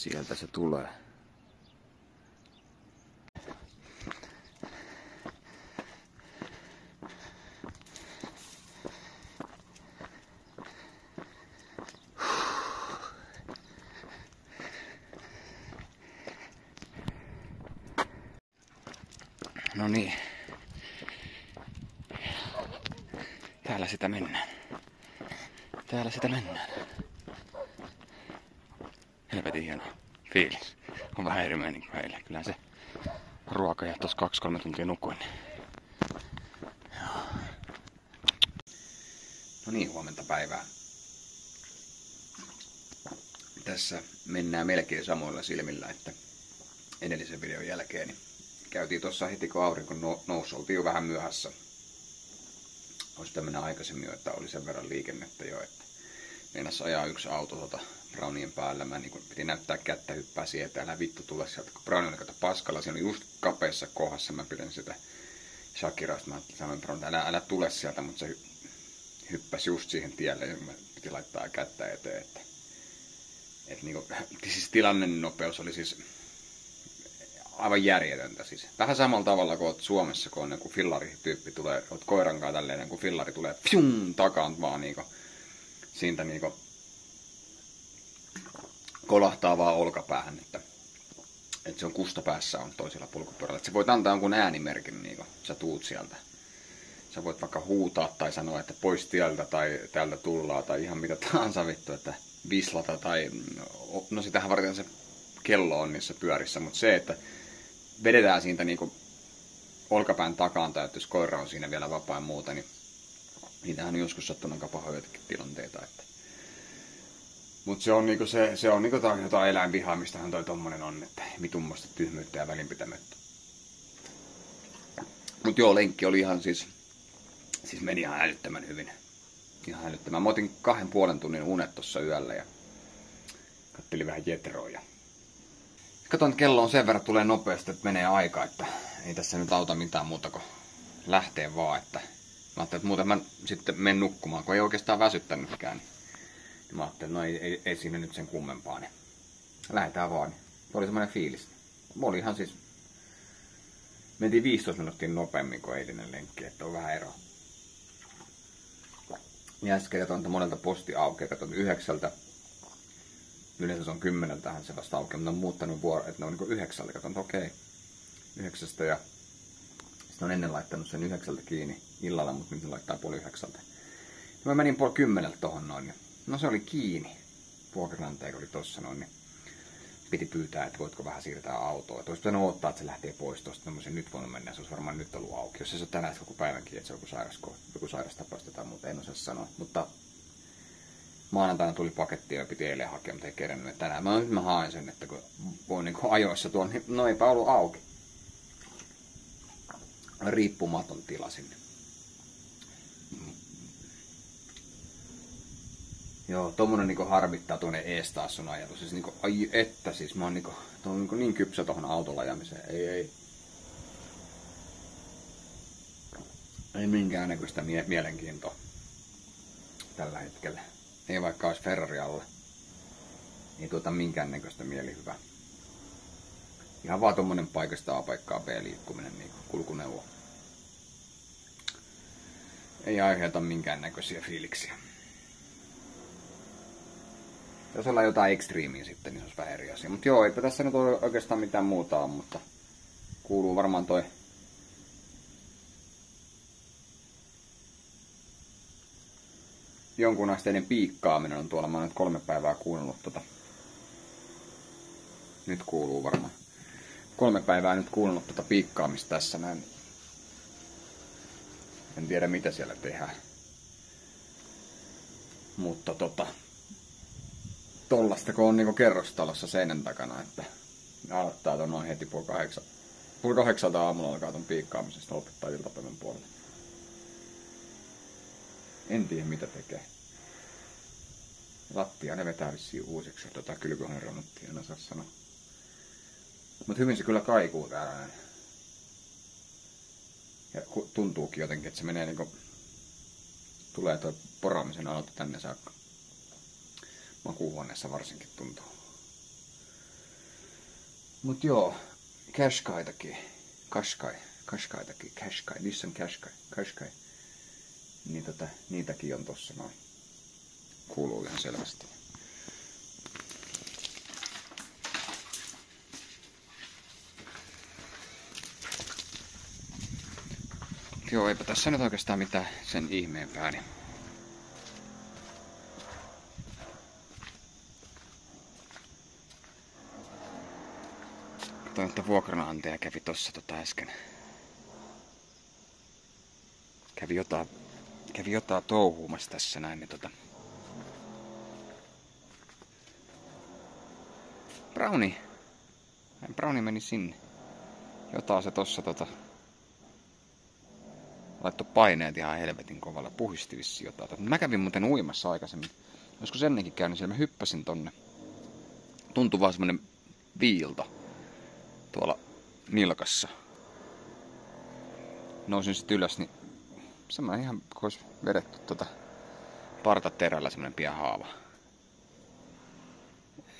Sieltä se tulee. No niin. Täällä sitä mennään. Täällä sitä mennään. Helvetin hieno fiilis. On vähän eri meininki meillä. Kyllä se ruoka ja tos 2-3 tuntia nukuin. Joo. No niin, huomenta päivää. Tässä mennään melkein samoilla silmillä, että edellisen videon jälkeen niin käytiin tuossa heti kun aurinko nousi, oltiin jo vähän myöhässä. Olisi tämmöinen aikaisemmin että oli sen verran liikennettä jo, että meinas ajaa yksi auto tuota Brownien päällä. Mä niin piti näyttää kättä hyppää siihen, että älä vittu tule sieltä, kun Brown oli kato paskalla. Se oli just kapeassa kohdassa. Mä pidän sitä Shakirasta. Mä sanoin Brown, älä, älä tule sieltä, mutta se hyppäsi just siihen tielle ja mä piti laittaa kättä eteen. Että, että niin kuin, siis tilanne nopeus oli siis aivan järjetöntä siis. Vähän samalla tavalla kuin oot Suomessa, kun on niin fillarityyppi tulee, oot koiran kanssa tälleen, kun fillari tulee fjum, takaan vaan niinku, siitä niinku kolahtaa vaan olkapäähän, että, että se on kusta päässä on toisella polkupyörällä. Että sä voit antaa jonkun äänimerkin, niin sä tuut sieltä. Sä voit vaikka huutaa tai sanoa, että pois tieltä tai täältä tullaan tai ihan mitä tahansa vittu, että vislata tai no sitähän varten se kello on niissä pyörissä, mutta se, että vedetään siitä niinku olkapään takaan tai jos koira on siinä vielä vapaa ja muuta, niin niitähän on joskus sattunut aika pahojakin tilanteita. Että. Mutta se on, niinku se, se on niinku jotain eläinvihaa, mistähän toi tommonen on, että mitummoista tyhmyyttä ja välinpitämättä. Mutta joo, lenkki oli ihan siis, siis meni ihan älyttömän hyvin. Ihan älyttömän. Mä otin kahden puolen tunnin unet tossa yöllä ja kattelin vähän jetroja. Katon, kello on sen verran tulee nopeasti, että menee aika, että ei tässä nyt auta mitään muuta kuin lähtee vaan. Että mä ajattelin, että muuten mä sitten menen nukkumaan, kun ei oikeastaan väsyttänytkään. Niin, niin mä ajattelin, no ei, ei, ei siinä nyt sen kummempaa. Niin lähdetään vaan. Niin. Oli semmoinen fiilis. Mä oli ihan siis... Mentiin 15 minuuttia nopeammin kuin eilinen lenkki, että on vähän eroa. Ja äsken katsoin, monelta posti auki, katsoin yhdeksältä Yleensä se on kymmeneltähän se vasta aukeaa, mutta on muuttanut vuoro, että ne on niin yhdeksältä. Katson, että okei, yhdeksästä ja sitten on ennen laittanut sen yhdeksältä kiinni illalla, mutta nyt laittaa puoli yhdeksältä. Ja mä menin puoli kymmeneltä tohon noin. No se oli kiinni. Vuokranantaja oli tossa noin. Niin piti pyytää, että voitko vähän siirtää autoa. Että olisi pitänyt odottaa, että se lähtee pois tuosta. No, nyt voinut mennä, se olisi varmaan nyt ollut auki. Jos se on tänään koko päivänkin, että se on joku, sairas, joku sairastapaus tai muuta, en osaa sanoa. Mutta maanantaina tuli paketti ja piti eilen hakea, mutta ei kerennyt. Tänään mä, mä haen sen, että kun voin niin ajoissa tuon, niin no eipä ollut auki. Riippumaton tila sinne. Joo, tommonen niinku harmittaa tuonne ees taas sun ajatus. Siis niinku, ai että siis mä oon niinku, on niinku niin kypsä tohon autolla ajamiseen. Ei, ei. Ei minkäännäköistä mie- mielenkiintoa tällä hetkellä ei vaikka olisi Ferrari alle, ei tuota minkäännäköistä mielihyvää. Ihan vaan tuommoinen paikasta A paikkaa B liikkuminen niin kulkuneuvo. Ei aiheuta minkäännäköisiä fiiliksiä. Jos ollaan jotain ekstriimiä sitten, niin se olisi vähän eri asia. Mutta joo, eipä tässä nyt ole oikeastaan mitään muuta mutta kuuluu varmaan toi jonkun asteinen piikkaaminen on tuolla. Mä oon nyt kolme päivää kuunnellut tota. Nyt kuuluu varmaan. Kolme päivää nyt kuunnellut tota piikkaamista tässä näin. En tiedä mitä siellä tehdään. Mutta tota, tollasta kun on niinku kerrostalossa seinän takana, että aloittaa ton noin heti puoli kahdeksan. Puoli kahdeksalta aamulla alkaa ton piikkaamisesta lopettaa iltapäivän puolella. En tiedä mitä tekee. Lattia ne vetää vissiin uusiksi, tota kylpyhuoneen remonttia, en osaa sanoa. Mut hyvin se kyllä kaikuu täällä näin. Ja tuntuukin jotenkin, että se menee niinku... Tulee tuo poraamisen aloite tänne saakka. Makuuhuoneessa varsinkin tuntuu. Mut joo, Qashqaitakin, Qashqai, Qashqaitakin, Qashqai, missä on Qashqai, Qashqai. Niin tota, niitäkin on tossa noin. Kuuluu ihan selvästi. Joo, eipä tässä nyt oikeastaan mitään sen ihmeempää. Niin Katsoin, että vuokranantaja kävi tossa tota äsken. Kävi jotain, kävi jotain touhuumassa tässä näin, niin tota... Browni. Browni meni sinne. Jotain se tossa tota... Laitto paineet ihan helvetin kovalla. Puhisti vissi jotain. Mä kävin muuten uimassa aikaisemmin. Joskus ennenkin käynyt siellä, mä hyppäsin tonne. Tuntui vaan semmonen viilto nilkassa. Nousin sitten ylös, niin semmoinen ihan kun olisi vedetty tuota partaterällä semmoinen pian haava.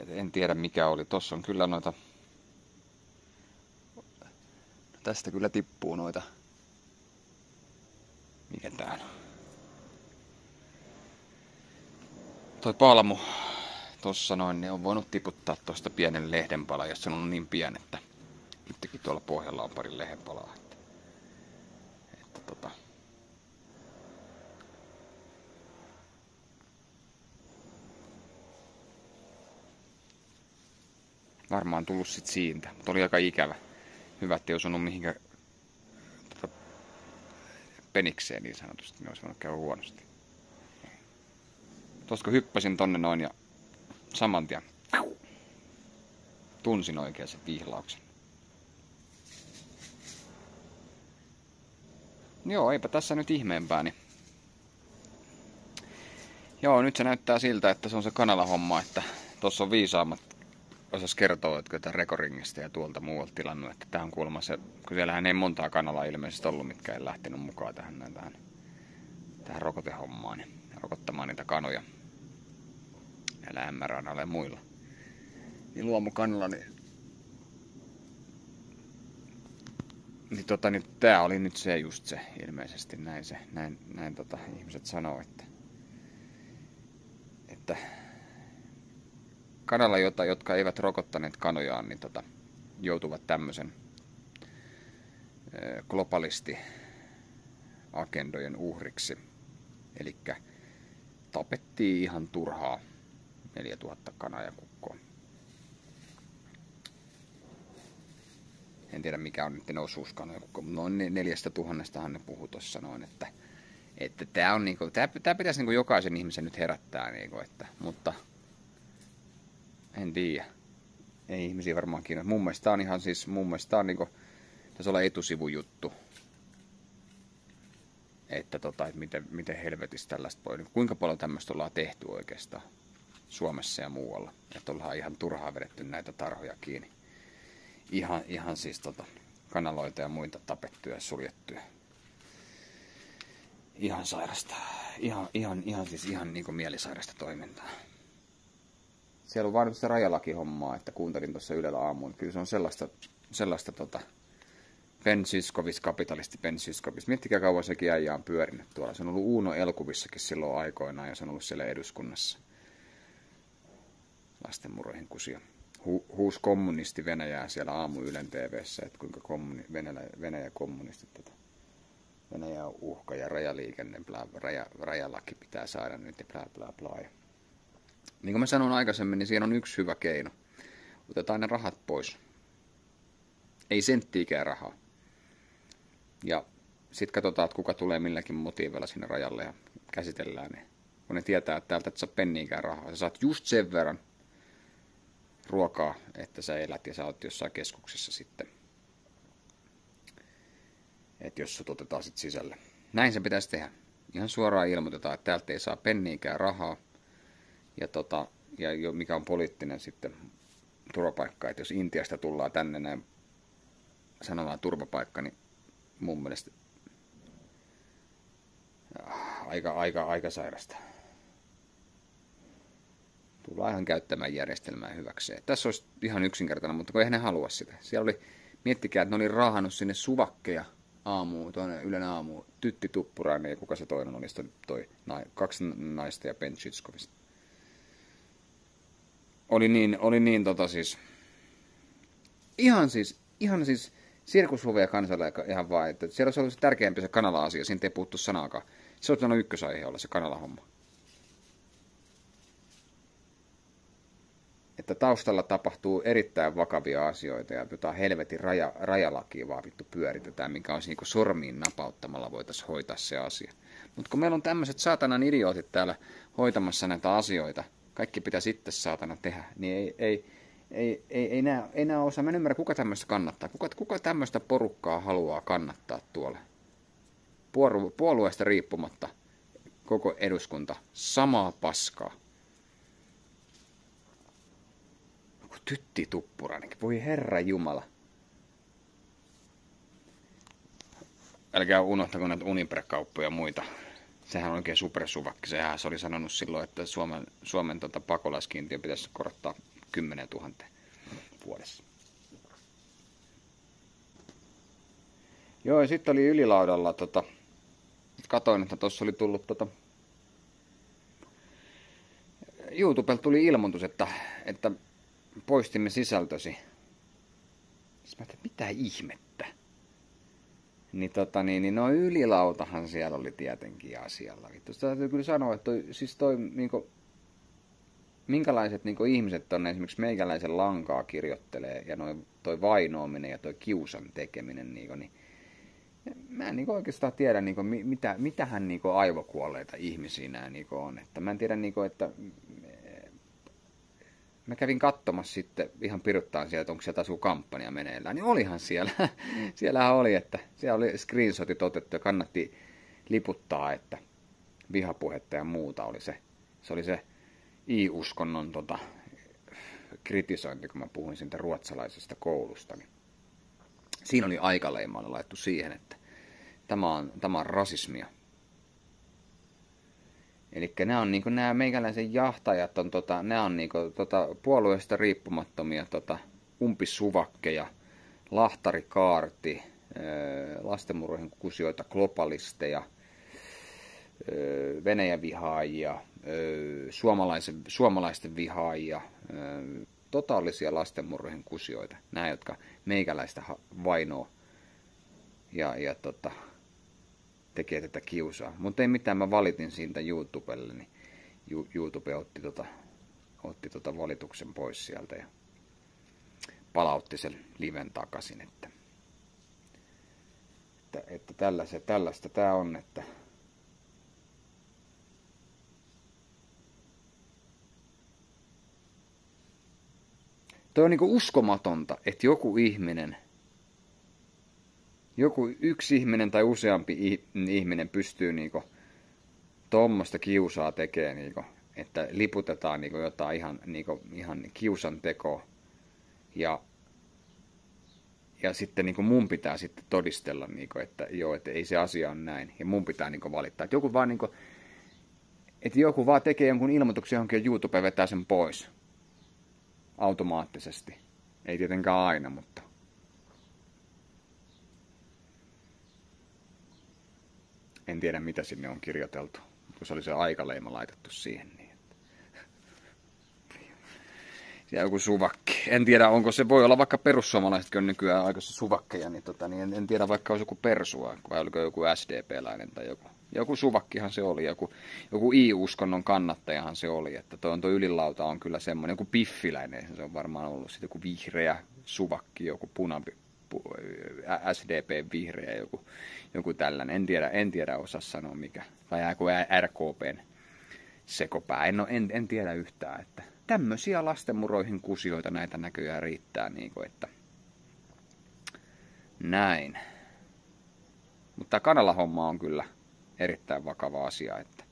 Et en tiedä mikä oli. Tossa on kyllä noita... Tästä kyllä tippuu noita... Mikä tää on? Toi palmu tossa noin, niin on voinut tiputtaa tosta pienen lehdenpala, jos se on niin pieni, Nytkin tuolla pohjalla on pari lehenpalaa. Että, että tota. Varmaan tullut sit siitä, mutta oli aika ikävä. Hyvä, ettei osunut mihinkään tota, penikseen niin sanotusti, niin olisi voinut käydä huonosti. Tuosta hyppäsin tonne noin ja saman tien tunsin oikein sen vihlauksen. Joo, eipä tässä nyt ihmeempää. Niin... Joo, nyt se näyttää siltä, että se on se kanalahomma, että tuossa on viisaammat osas kertoa, että tätä Rekoringista ja tuolta muualta tilannut, että tämä on kuulemma se, kun siellähän ei montaa kanalaa ilmeisesti ollut, mitkä ei lähtenyt mukaan tähän, näin, tähän, tähän rokotehommaan, niin rokottamaan niitä kanoja näillä mRNAlla ja muilla. Niin luomukanalla, niin niin, tota, niin tää oli nyt se just se, ilmeisesti näin se, näin, näin tota, ihmiset sanoo, että, että kanalla, jota, jotka eivät rokottaneet kanojaan, niin tota, joutuvat tämmöisen globalisti agendojen uhriksi. Eli tapettiin ihan turhaa 4000 kanaa ja en tiedä mikä on niiden osuuskaan, noin neljästä tuhannestahan ne puhuu tuossa noin, että että tämä on niinku, tää, tää pitäisi niinku jokaisen ihmisen nyt herättää niinku, että, mutta en tiedä. Ei ihmisiä varmaan kiinnosta. Mun mielestä on ihan siis, mun mielestä on niinku, tässä olla etusivujuttu. Että tota, että miten, miten helvetistä tällaista voi, kuinka paljon tämmöistä ollaan tehty oikeastaan Suomessa ja muualla. Että ollaan ihan turhaa vedetty näitä tarhoja kiinni ihan, ihan siis tota, kanaloita ja muita tapettuja ja suljettuja. Ihan sairasta. Ihan, ihan, ihan siis ihan niin kuin mielisairasta toimintaa. Siellä on vaan sitä rajalaki-hommaa, että kuuntelin tuossa Ylellä aamuun. Kyllä se on sellaista, sellaista tota, Ben Syskovis, kapitalisti Ben Syskovis. Miettikää kauan sekin äijä on pyörinyt tuolla. Se on ollut Uuno Elkuvissakin silloin aikoinaan ja se on ollut siellä eduskunnassa. Lastenmuroihin kusia hu, huus kommunisti Venäjää siellä aamu Ylen TVssä, että kuinka kommuni, Venäjä, Venäjä kommunistit tota, Venäjä on uhka ja rajaliikenne, bla, raja, rajalaki pitää saada nyt ja bla bla bla. Ja, niin kuin mä sanoin aikaisemmin, niin siinä on yksi hyvä keino. Otetaan ne rahat pois. Ei senttiikään rahaa. Ja sitten katsotaan, että kuka tulee milläkin motiivilla sinne rajalle ja käsitellään ne. Kun ne tietää, että täältä et saa penniinkään rahaa. Sä saat just sen verran, ruokaa, että sä elät ja sä oot jossain keskuksessa sitten. Että jos sut otetaan sit sisälle. Näin se pitäisi tehdä. Ihan suoraan ilmoitetaan, että täältä ei saa penniinkään rahaa. Ja, tota, ja jo, mikä on poliittinen sitten turvapaikka. Että jos Intiasta tullaan tänne näin sanomaan turvapaikka, niin mun mielestä aika, aika, aika sairasta. Laihan käyttämään järjestelmää hyväkseen. Tässä olisi ihan yksinkertainen, mutta kun eihän ne halua sitä. Siellä oli, miettikää, että ne oli raahannut sinne suvakkeja aamuun, toinen Ylen aamu, Tytti Tuppurainen ja kuka se toinen oli, toi, toi kaksi naista ja Ben Chitskovista. Oli niin, oli niin tota siis, ihan siis, ihan siis sirkushuveja kansalle ihan vaan, että siellä olisi ollut se tärkeämpi se kanala-asia, siinä ei puuttu sanaakaan. Se olisi ykkösaihe olla se kanala-homma. Että taustalla tapahtuu erittäin vakavia asioita ja jotain helvetin raja, rajalakia vaan vittu pyöritetään, mikä olisi niin sormiin napauttamalla voitaisiin hoitaa se asia. Mutta kun meillä on tämmöiset saatanan idiootit täällä hoitamassa näitä asioita, kaikki pitää sitten saatana tehdä, niin ei, ei, ei, ei, ei, nää, ei nää osaa. Mä en ymmärrä, kuka tämmöistä kannattaa. Kuka, kuka tämmöistä porukkaa haluaa kannattaa tuolla? Puolueesta riippumatta koko eduskunta. Samaa paskaa. Tytti Tuppurainen. Voi herra Jumala. Älkää unohtako näitä Unibre-kauppoja ja muita. Sehän on oikein supersuvakki. Sehän se oli sanonut silloin, että Suomen, Suomen tota, pakolaiskiintiö pitäisi korottaa 10 000 vuodessa. Joo, ja sitten oli ylilaudalla, tota, katoin, että tuossa oli tullut tota, YouTubelta tuli ilmoitus, että, että poistimme sisältösi. Sitten mä ajattelin, mitä ihmettä? Niin tota niin, niin no ylilautahan siellä oli tietenkin asialla. Vittu, sitä täytyy kyllä sanoa, että toi, siis toi niinku, minkälaiset niinku ihmiset on esimerkiksi meikäläisen lankaa kirjoittelee ja noi, toi vainoaminen ja toi kiusan tekeminen niinku, niin mä en niinku oikeastaan tiedä, niinku, mitä, mitähän niinku aivokuolleita ihmisiä nämä niinku on. Että mä en tiedä, niinku, että mä kävin katsomassa sitten ihan piruttaan sieltä, onko sieltä kampanja meneillään, niin olihan siellä. Siellähän oli, että siellä oli screenshotit otettu ja kannatti liputtaa, että vihapuhetta ja muuta oli se. Se oli se i-uskonnon tota, kritisointi, kun mä puhuin siitä ruotsalaisesta koulusta. Niin siinä oli aikaleimalla laittu siihen, että tämä on, tämä on rasismia. Eli nämä on niinku, nämä meikäläisen jahtajat on, tota, nämä on niinku, tota, puolueesta riippumattomia tota, umpisuvakkeja, lahtarikaarti, lastenmurroihin kusioita, globalisteja, Venäjän vihaajia, suomalaisen, suomalaisten vihaajia, totaalisia lastenmurroihin kusioita. Nämä, jotka meikäläistä vainoo ja, ja tota, tekee tätä kiusaa. Mutta ei mitään, mä valitin siitä YouTubelle, niin YouTube otti tota, otti tota valituksen pois sieltä ja palautti sen liven takaisin, että, että, että tällaista, tällaista tämä on, että Toi on niinku uskomatonta, että joku ihminen – joku yksi ihminen tai useampi ihminen pystyy niinku tuommoista kiusaa tekemään, niinku, että liputetaan niinku jotain ihan, niinku, ihan kiusan tekoa. Ja, ja sitten niinku mun pitää sitten todistella, niinku, että joo, että ei se asia on näin. Ja mun pitää niinku valittaa. Että joku vaan, niinku, että joku vaan tekee jonkun ilmoituksen johonkin ja YouTube vetää sen pois. Automaattisesti. Ei tietenkään aina, mutta En tiedä, mitä sinne on kirjoiteltu, kun se oli se aikaleima laitettu siihen. Niin. Siellä joku suvakki. En tiedä, onko se, voi olla vaikka perussuomalaisetkin on nykyään aika suvakkeja, niin, tota, niin en, en, tiedä, vaikka olisi joku persua, vai oliko joku SDP-läinen tai joku. Joku suvakkihan se oli, joku, joku I-uskonnon kannattajahan se oli, että tuo, tuo ylilauta on kyllä semmoinen, joku piffiläinen, se on varmaan ollut, sitten joku vihreä suvakki, joku punapi, SDP vihreä, joku, joku tällainen. En tiedä, en tiedä osaa sanoa mikä. Tai joku RKPn sekopää. En, en, en tiedä yhtään, että tämmöisiä lastenmuroihin kusioita näitä näköjään riittää, niin kuin, että näin. Mutta tämä kanalahomma on kyllä erittäin vakava asia, että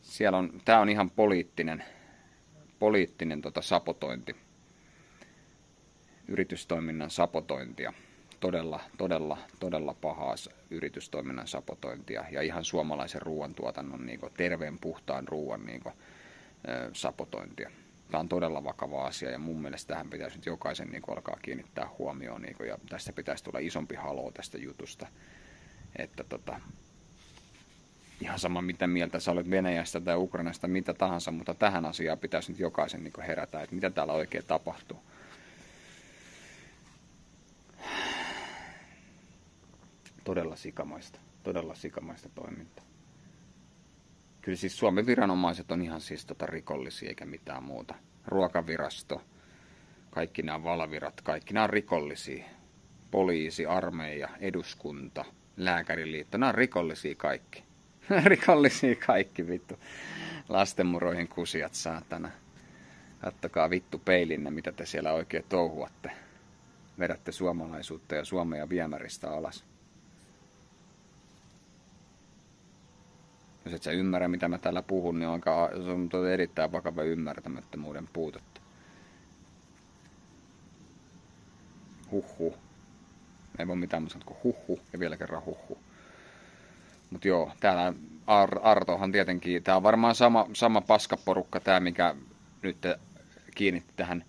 siellä on, tämä on ihan poliittinen, poliittinen tota sapotointi yritystoiminnan sapotointia. Todella, todella, todella pahaa yritystoiminnan sapotointia ja ihan suomalaisen ruoantuotannon, niin terveen puhtaan ruoan niin sapotointia. Tämä on todella vakava asia ja mun mielestä tähän pitäisi nyt jokaisen niin kuin, alkaa kiinnittää huomioon niin kuin, ja tästä pitäisi tulla isompi haloo tästä jutusta. Että tota, ihan sama mitä mieltä sä olet Venäjästä tai Ukrainasta, mitä tahansa, mutta tähän asiaan pitäisi nyt jokaisen niin herätä, että mitä täällä oikein tapahtuu. Todella sikamaista, todella sikamaista toimintaa. Kyllä siis Suomen viranomaiset on ihan siis tota rikollisia eikä mitään muuta. Ruokavirasto, kaikki nämä valvirat, kaikki nämä on rikollisia. Poliisi, armeija, eduskunta, lääkäriliitto, nämä on rikollisia kaikki. rikollisia kaikki vittu. Lastenmuroihin kusijat saatana. Kattokaa vittu peilinne, mitä te siellä oikein touhuatte. Vedätte suomalaisuutta ja Suomea viemäristä alas. Jos et sä ymmärrä, mitä mä täällä puhun, niin on, se on erittäin vakava ymmärtämättömyyden puutetta. Huhhu. Ei voi mitään muuta kuin huhhu ja vielä kerran huhhu. Mutta joo, täällä Ar- Artohan tietenkin, tää on varmaan sama, sama paskaporukka tää, mikä nyt kiinnitti tähän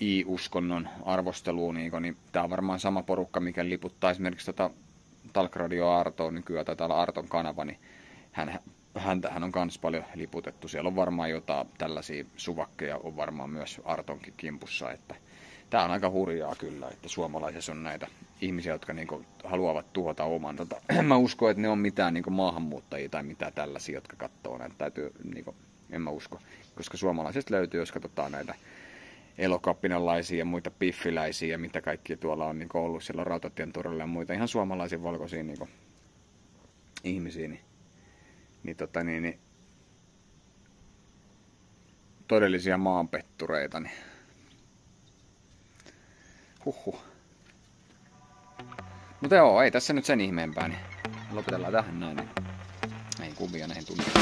i-uskonnon arvosteluun, niin, niin tämä on varmaan sama porukka, mikä liputtaa esimerkiksi tota Talkradio Artoa nykyään, tai täällä Arton kanava, niin hän, häntähän on myös paljon liputettu. Siellä on varmaan jotain tällaisia suvakkeja, on varmaan myös Artonkin kimpussa, että tämä on aika hurjaa kyllä, että suomalaisessa on näitä ihmisiä, jotka niinku haluavat tuhota oman. Tota, mä usko, että ne on mitään niinku maahanmuuttajia tai mitään tällaisia, jotka katsoo näitä. Täytyy, niinku, en mä usko, koska suomalaisista löytyy, jos katsotaan näitä elokappinalaisia ja muita piffiläisiä mitä kaikki tuolla on niinku ollut siellä Rautatien ja muita ihan suomalaisia valkoisia niinku, ihmisiä, niin, niin, tota, niin, niin todellisia maanpettureita, niin Huhhuh. Mutta joo, ei tässä nyt sen ihmeempää, niin lopetellaan tähän näin. Niin. Näihin kuvia, näihin tuntiin.